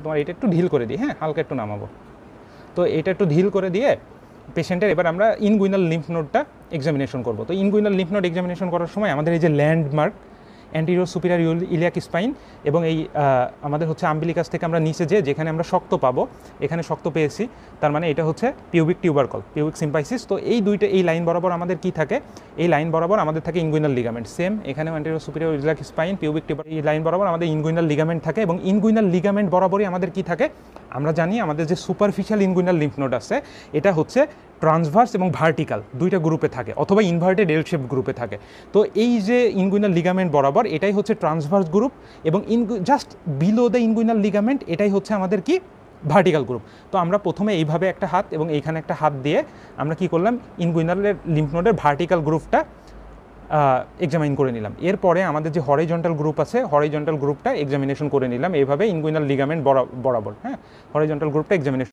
তোমার এটা একটু ঢিল করে দিই হ্যাঁ? হালকা একটু নামাবো। তো এটা একটু ঢিল করে দিয়ে পেশেন্টের এবার আমরা ইনগুইনাল লিম্ফ নোডটা এক্সামিনেশন করব। তো ইনগুইনাল লিম্ফ নোড এক্সামিনেশন করার সময় আমাদের এই যে landmark anterior superior iliac spine এবং এই আমাদের হচ্ছে আম্বিলিকাস থেকে আমরা নিচে যে, যেখানে আমরা শক্ত পাবো, এখানে শক্ত পেয়েছি। তার মানে এটা হচ্ছে পিউবিক টিউবারকল পিউবিক সিম্পাইসিস তো এই দুইটা, এই লাইন বরাবর আমাদের কি থাকে? এই লাইন বরাবর আমাদের থাকে ইনগুইনাল লিগামেন্ট সেম এখানেও antero superior iliac spine pubic tuber এই লাইন বরাবর আমাদের ইনগুইনাল লিগামেন্ট থাকে এবং ইনগুইনাল লিগামেন্ট বরাবরই আমাদের কি থাকে? আমরা জানি আমাদের যে সুপারফিশিয়াল ইনগুইনাল লিম্ফ নোড আছে, এটা হচ্ছে ট্রান্সভার্স এবং ভার্টিক্যাল দুইটা গ্রুপে থাকে, অথবা ইনভার্টেড এল শেপ গ্রুপে থাকে। তো এই যে ইনগুইনাল লিগামেন্ট বরাবর, এটাই হচ্ছে ট্রান্সভার্স গ্রুপ এবং ইনগু just below the inguinal ligament এটাই হচ্ছে আমাদের কি? ভার্টিক্যাল গ্রুপ তো আমরা প্রথমে এইভাবে একটা হাত এবং এইখানে একটা হাত দিয়ে আমরা কি করলাম? ইনগুইনালের লিম্ফ নোডের ভার্টিক্যাল গ্রুপটা এক্সামিন করে নিলাম। এরপরে আমাদের যে হরিজন্টাল গ্রুপ আছে হরিজন্টাল গ্রুপটা এক্সামিনেশন করে নিলাম। এইভাবে ইনগুইনাল লিগামেন্ট বরাবর হ্যাঁ? হরিজন্টাল গ্রুপটা এক্সামিনেশন